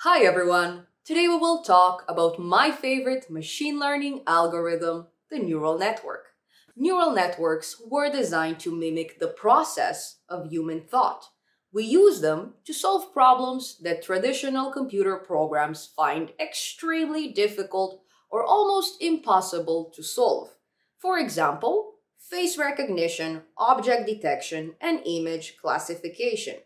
Hi everyone! Today we will talk about my favorite machine learning algorithm, the neural network. Neural networks were designed to mimic the process of human thought. We use them to solve problems that traditional computer programs find extremely difficult or almost impossible to solve. For example, face recognition, object detection, and image classification.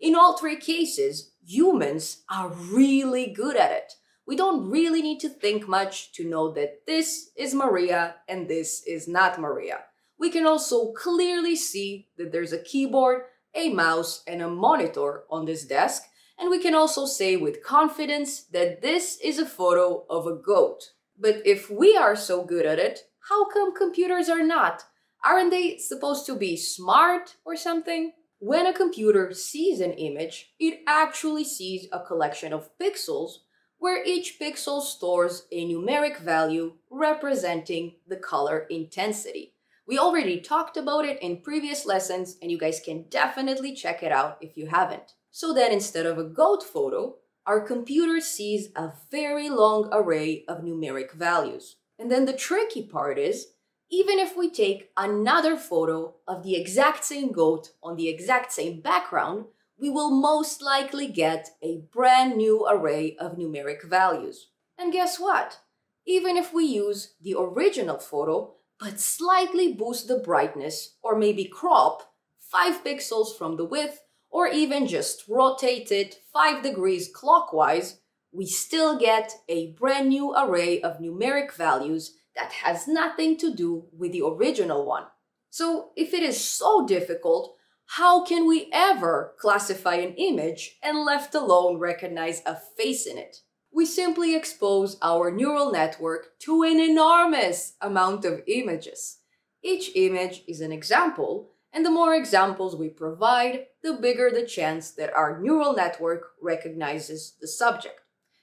In all three cases, humans are really good at it. We don't really need to think much to know that this is Maria and this is not Maria. We can also clearly see that there's a keyboard, a mouse, and a monitor on this desk, and we can also say with confidence that this is a photo of a goat. But if we are so good at it, how come computers are not? Aren't they supposed to be smart or something? When a computer sees an image, it actually sees a collection of pixels where each pixel stores a numeric value representing the color intensity. We already talked about it in previous lessons and you guys can definitely check it out if you haven't. So then instead of a goat photo, our computer sees a very long array of numeric values. And then the tricky part is even if we take another photo of the exact same goat on the exact same background, we will most likely get a brand new array of numeric values. And guess what? Even if we use the original photo, but slightly boost the brightness or maybe crop 5 pixels from the width or even just rotate it 5 degrees clockwise, we still get a brand new array of numeric values that has nothing to do with the original one. So if it is so difficult, how can we ever classify an image and left alone recognize a face in it? We simply expose our neural network to an enormous amount of images. Each image is an example, and the more examples we provide, the bigger the chance that our neural network recognizes the subject.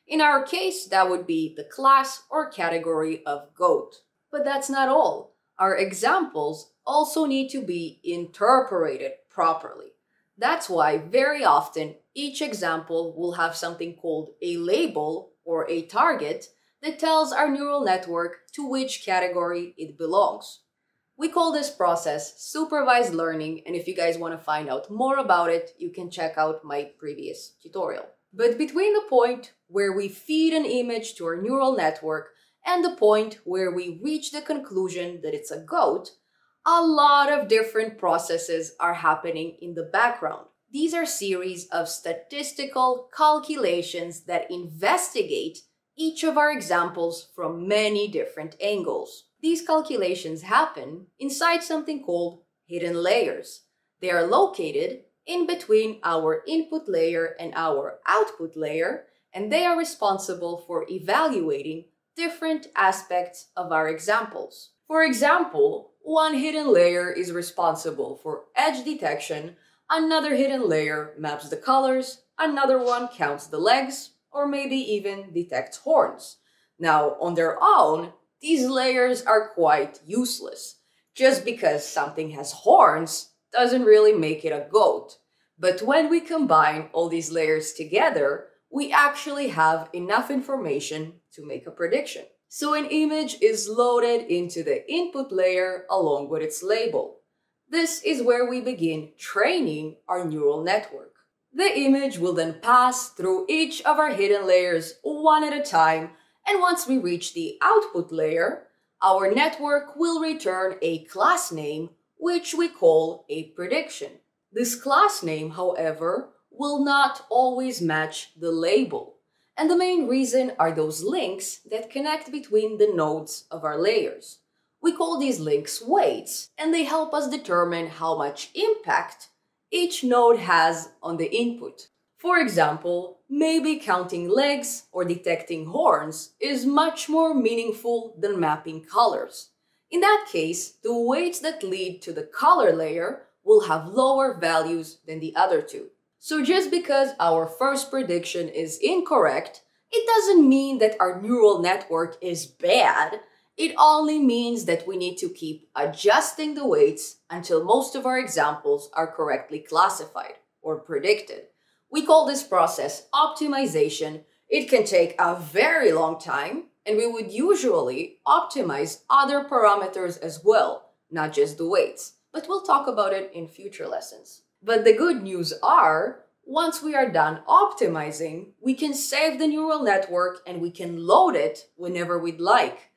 In our case, that would be the class or category of goat. But that's not all. Our examples also need to be interpreted properly. That's why very often each example will have something called a label or a target that tells our neural network to which category it belongs. We call this process supervised learning, and if you guys want to find out more about it, you can check out my previous tutorial. But between the point where we feed an image to our neural network and the point where we reach the conclusion that it's a goat, a lot of different processes are happening in the background. These are series of statistical calculations that investigate each of our examples from many different angles. These calculations happen inside something called hidden layers. They are located in between our input layer and our output layer, and they are responsible for evaluating different aspects of our examples. For example, one hidden layer is responsible for edge detection, another hidden layer maps the colors, another one counts the legs, or maybe even detects horns. Now, on their own, these layers are quite useless. Just because something has horns doesn't really make it a goat. But when we combine all these layers together, we actually have enough information to make a prediction. So an image is loaded into the input layer along with its label. This is where we begin training our neural network. The image will then pass through each of our hidden layers one at a time, and once we reach the output layer, our network will return a class name which we call a prediction. This class name, however, will not always match the label. And the main reason are those links that connect between the nodes of our layers. We call these links weights, and they help us determine how much impact each node has on the input. For example, maybe counting legs or detecting horns is much more meaningful than mapping colors. In that case, the weights that lead to the color layer will have lower values than the other two. So just because our first prediction is incorrect, it doesn't mean that our neural network is bad. It only means that we need to keep adjusting the weights until most of our examples are correctly classified or predicted. We call this process optimization, It can take a very long time, and we would usually optimize other parameters as well, not just the weights. But we'll talk about it in future lessons. But the good news are, once we are done optimizing, we can save the neural network and we can load it whenever we'd like.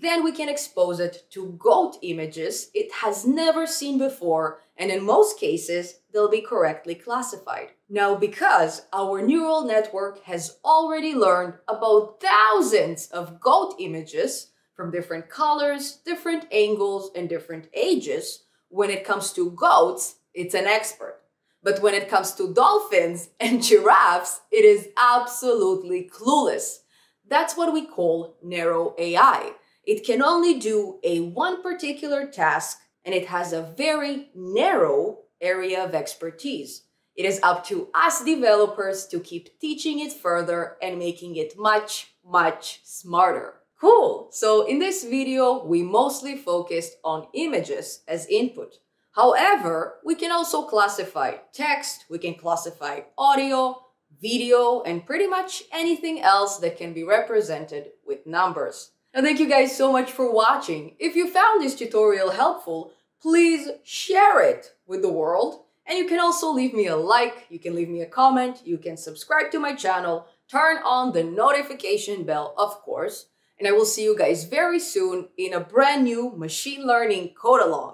Then we can expose it to GOAT images it has never seen before, and in most cases, they'll be correctly classified. Now, because our neural network has already learned about thousands of GOAT images from different colors, different angles, and different ages, when it comes to goats, it's an expert. But when it comes to dolphins and giraffes, it is absolutely clueless. That's what we call narrow AI. It can only do a one particular task and it has a very narrow area of expertise. It is up to us developers to keep teaching it further and making it much, much smarter. Cool! So in this video, we mostly focused on images as input. However, we can also classify text, we can classify audio, video, and pretty much anything else that can be represented with numbers. And thank you guys so much for watching. If you found this tutorial helpful, please share it with the world. And you can also leave me a like, you can leave me a comment, you can subscribe to my channel, turn on the notification bell, of course. And I will see you guys very soon in a brand new machine learning code along.